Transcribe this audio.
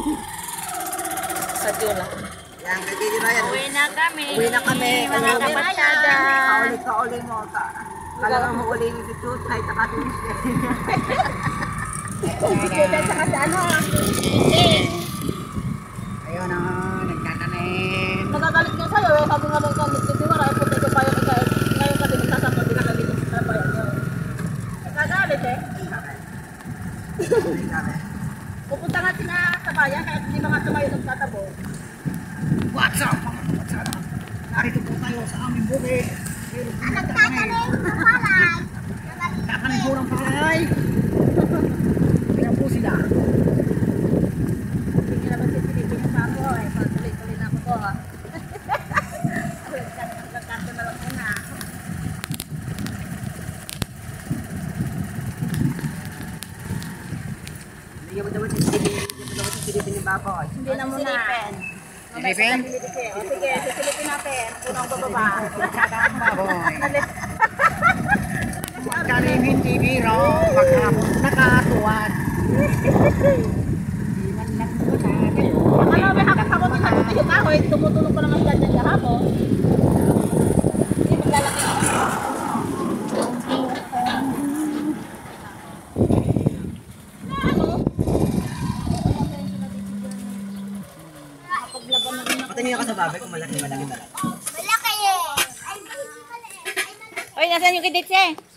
video lang. Yan, kay Titi Ryan. Uwi na kami. Uwi na kami. Mga kapatsada. Kaulit ka uli mo. Ka- Kala mo uli ni si Chut, kahit nakatulis ka. Dahil sa kasi ano ah. Ayun na, nagtatanim. Nagagalit nga sa'yo, eh. sabi nga nung kami, hindi mo rin punta ko pa yung ikaw. Ngayon kasi magsasampa din ka dito sa bayan niyo. Nagagalit eh. Pupunta nga sila sa bayan, kahit hindi mga tumayo nagtatabo. What's up, mga kapatsada? Narito po tayo sa aming bukid. Nagtatanim ng palay. Nagtatanim po ng palay. Kaya po sila. Hindi naman si Pilipin yung ako eh. Patuloy-tuloy na ako ko ha. Nagkanto na lang muna. Hindi mo daw si Pilipin. Hindi mo daw si Pilipin ni Baboy. Hindi na muna. Pilipin? O sige, sisilipin natin. Unang bababa. Baboy. Magkarimin TV raw. Maghapon nakatuwad. Di man lang mo na sa hakot yung kahoy. Tumutulong pa naman dyan yung kahapon. Patingin ka sa baboy kung malaki, malaki, malaki. Uy, nasaan yung kidits eh?